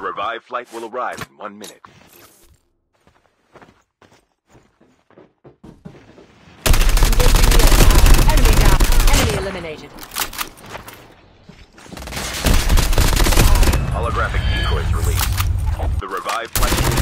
revived flight will arrive in one minute. Enemy down. Enemy eliminated. Holographic decoys released. The revived flight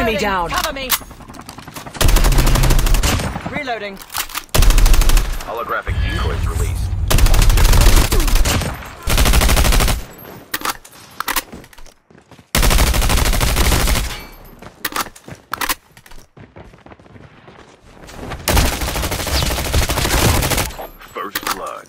Enemy down. Cover me. Reloading. Holographic decoys released. First blood.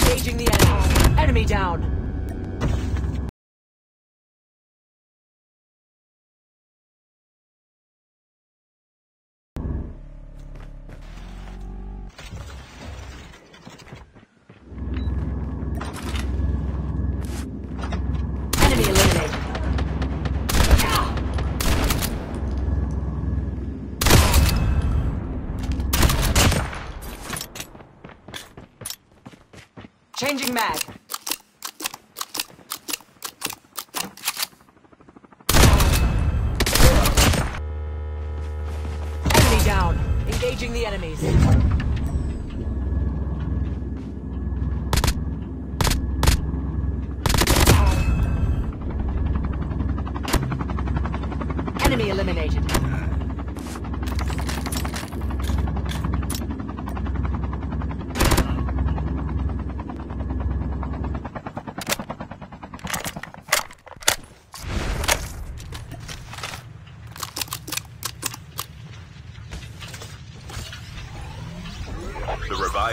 Engaging the enemy. Enemy down. Changing mag. Enemy down. Engaging the enemies. Enemy eliminated. The revived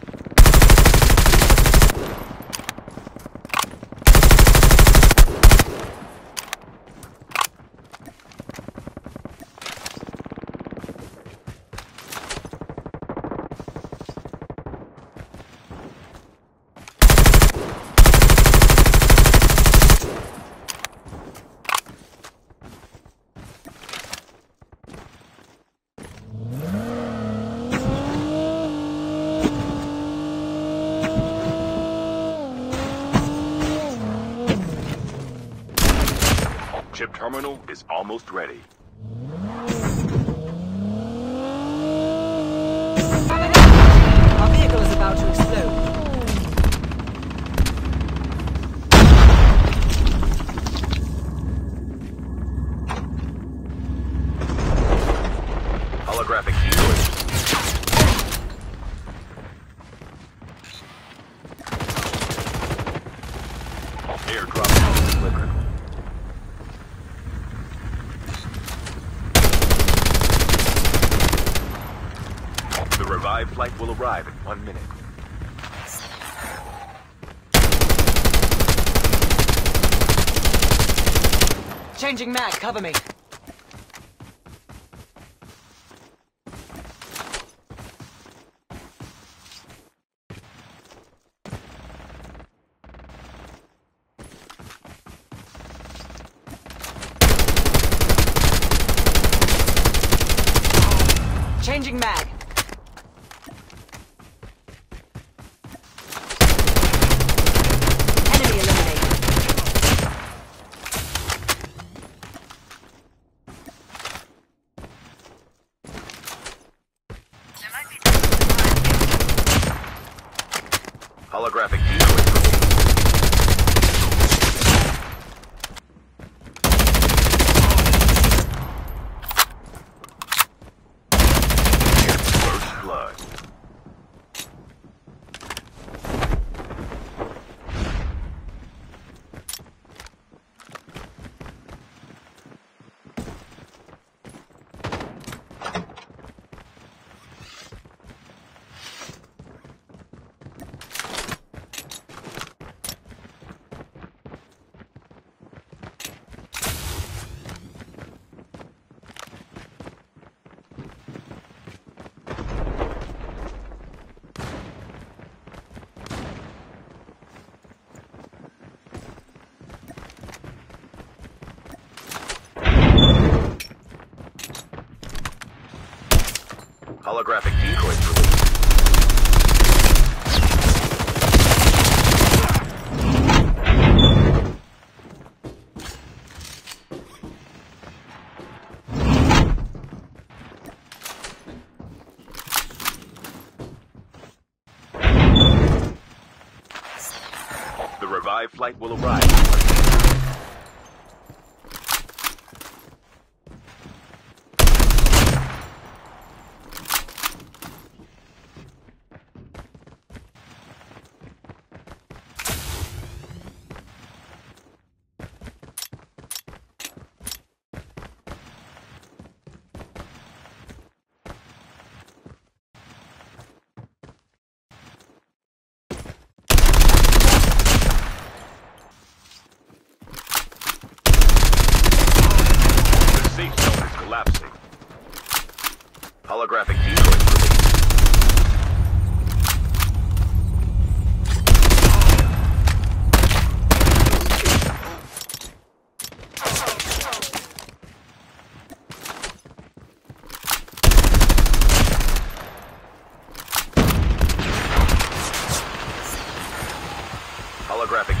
Chip terminal is almost ready. Our vehicle is about to explode. Holographic decoys. Airdrop has delivered. The revived flight will arrive in one minute. Changing mag, cover me. Revived flight will arrive. The safe zone is collapsing. Holographic decoys released. Holographic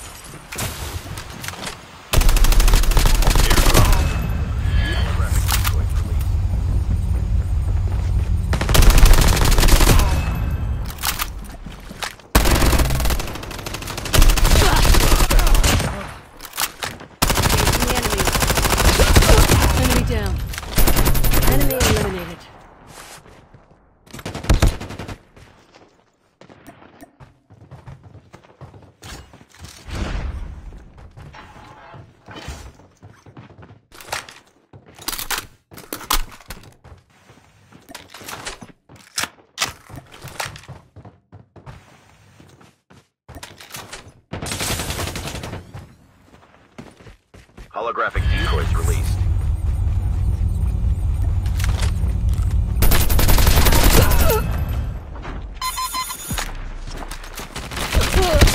The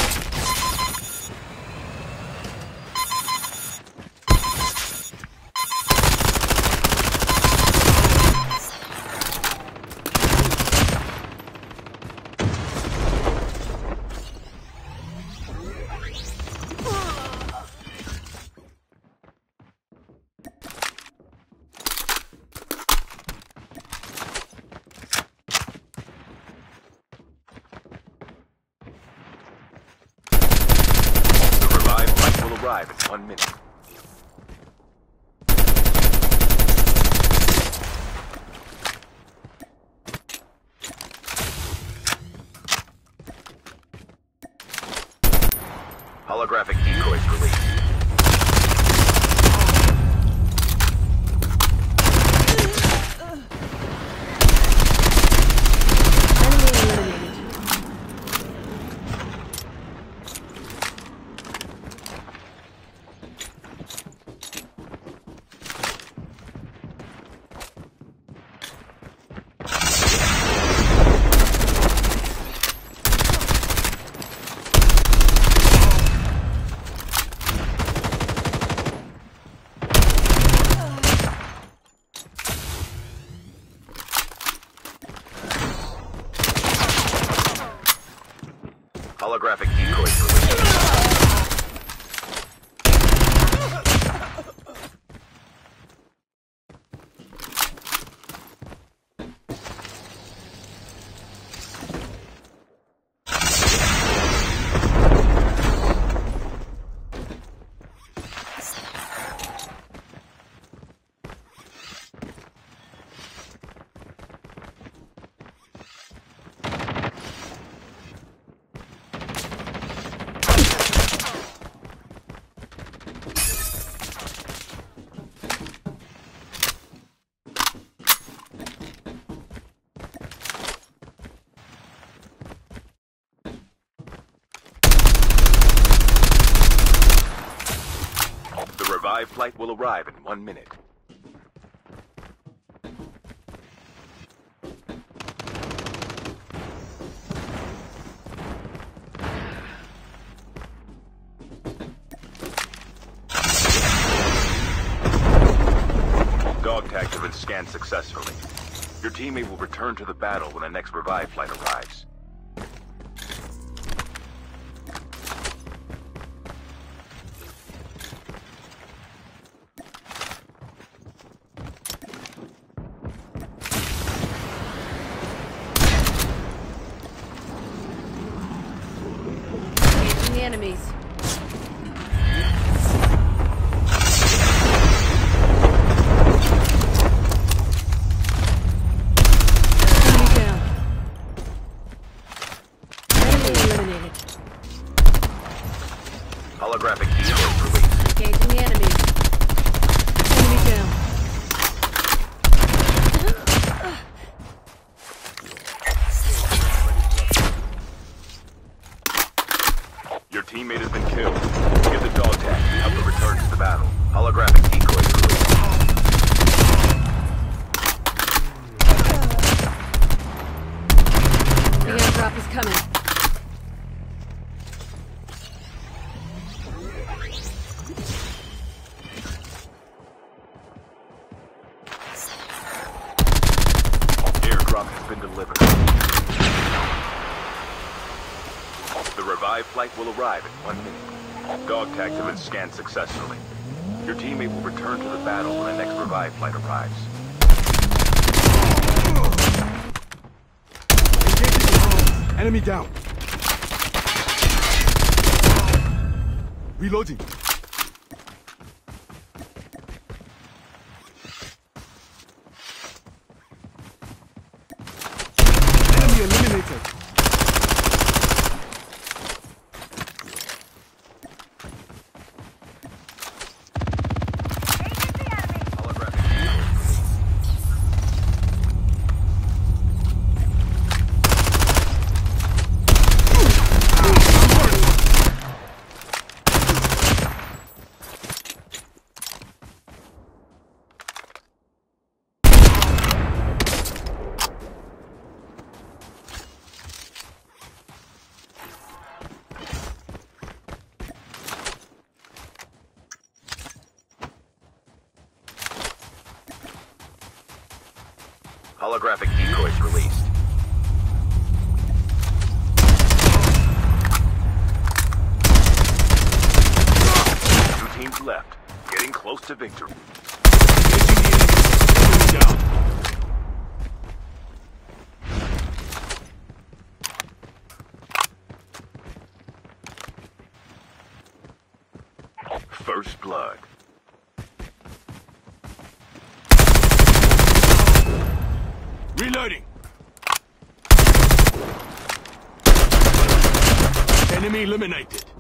The flight will arrive in one minute. Dog tags have been scanned successfully. Your teammate will return to the battle when the next revived flight arrives. Gas coming. flight will arrive in one minute. Dog tags have been scanned successfully. Your teammate will return to the battle when the next revive flight arrives. Enemy down. Reloading. Enemy eliminated. Holographic decoys released. Two teams left, getting close to victory. First blood. Reloading. Enemy eliminated.